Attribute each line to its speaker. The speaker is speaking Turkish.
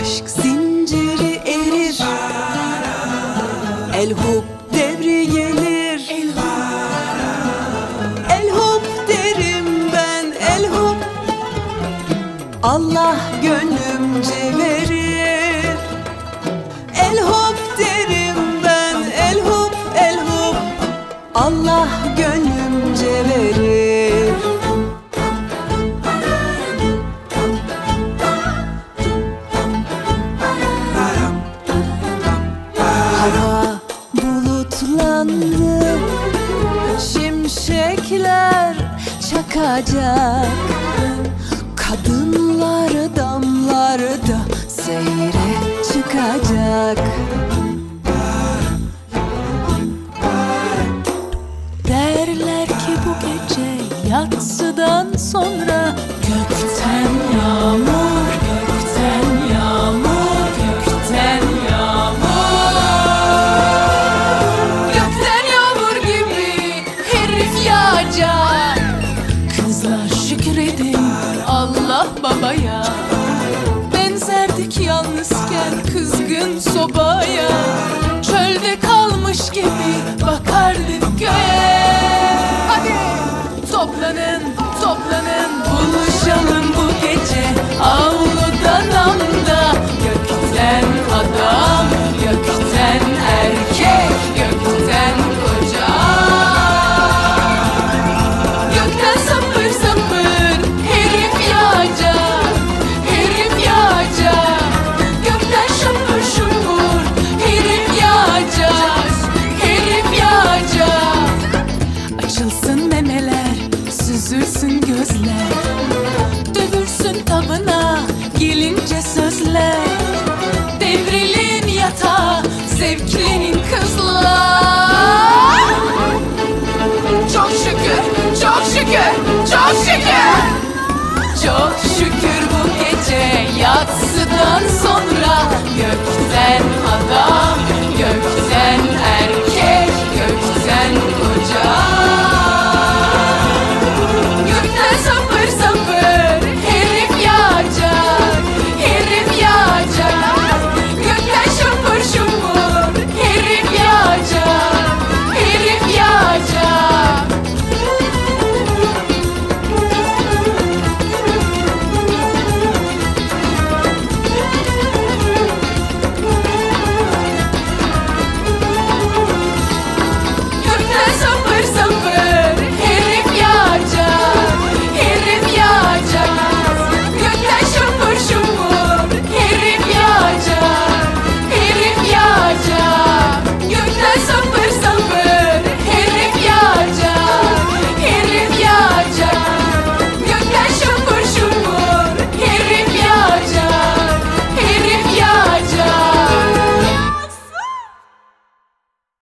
Speaker 1: Aşk zinciri erir. El hop devri gelir El hop derim ben el hop Allah gönlümce verir. El hop Erkekler çakacak. Kadınlar damlarda seyre çıkacak. babaya. Benzerdik yalnızken kızgın sobaya. Çölde kalmış gibi bakardı üzülsün gözler.